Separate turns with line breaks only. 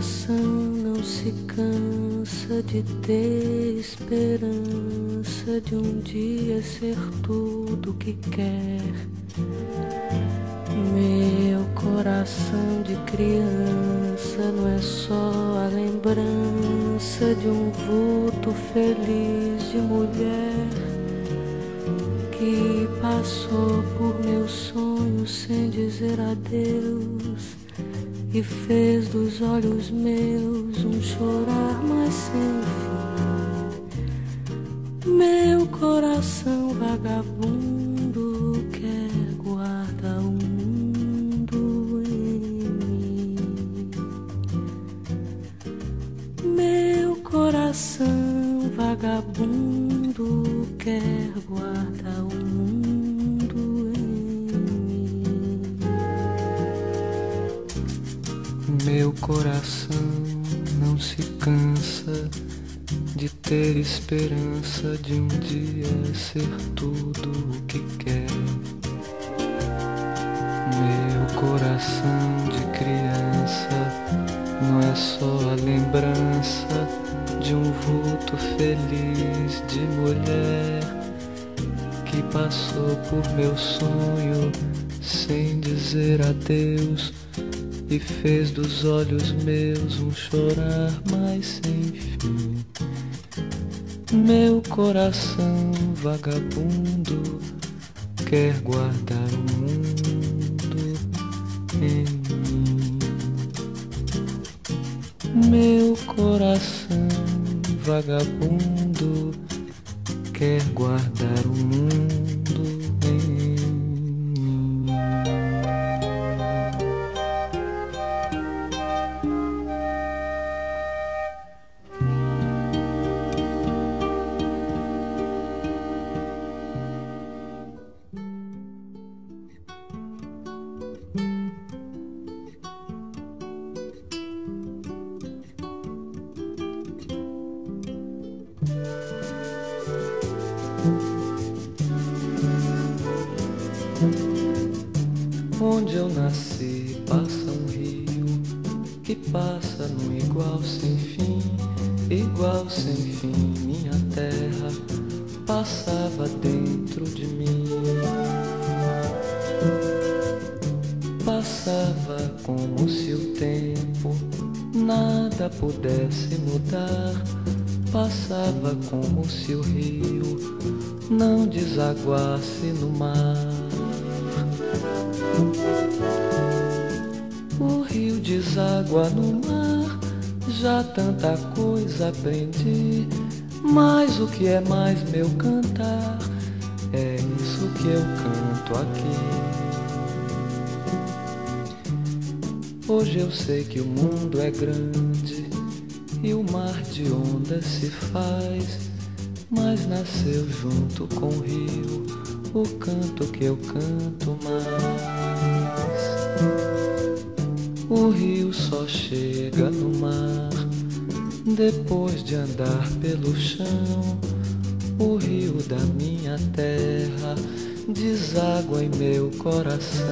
coração não se cansa de ter esperança de um dia ser tudo que quer. Meu coração de criança não é só a lembrança de um vulto feliz de mulher que passou por meus sonhos sem dizer adeus e fez dos olhos meus um chorar mais sem fim. Meu coração vagabundo quer guardar o mundo em mim. Meu coração vagabundo quer guardar o mundo
Meu coração não se cansa de ter esperança de um dia ser tudo o que quer. Meu coração de criança não é só a lembrança de um vulto feliz de mulher que passou por meu sonho sem dizer adeus e fez dos olhos meus um chorar mais sem fim. Meu coração vagabundo quer guardar o mundo em mim. Meu coração vagabundo quer guardar o mundo Onde eu nasci passa um rio que passa num igual sem fim, igual sem fim. Minha terra passava dentro de mim, passava como se o tempo nada pudesse mudar. Passava como se o rio não desaguasse no mar. O rio deságua no mar, já tanta coisa aprendi. Mas o que é mais meu cantar, é isso que eu canto aqui. Hoje eu sei que o mundo é grande e o mar de ondas se faz, mas nasceu junto com o rio o canto que eu canto mais. O rio só chega no mar depois de andar pelo chão. O rio da minha terra deságua em meu coração.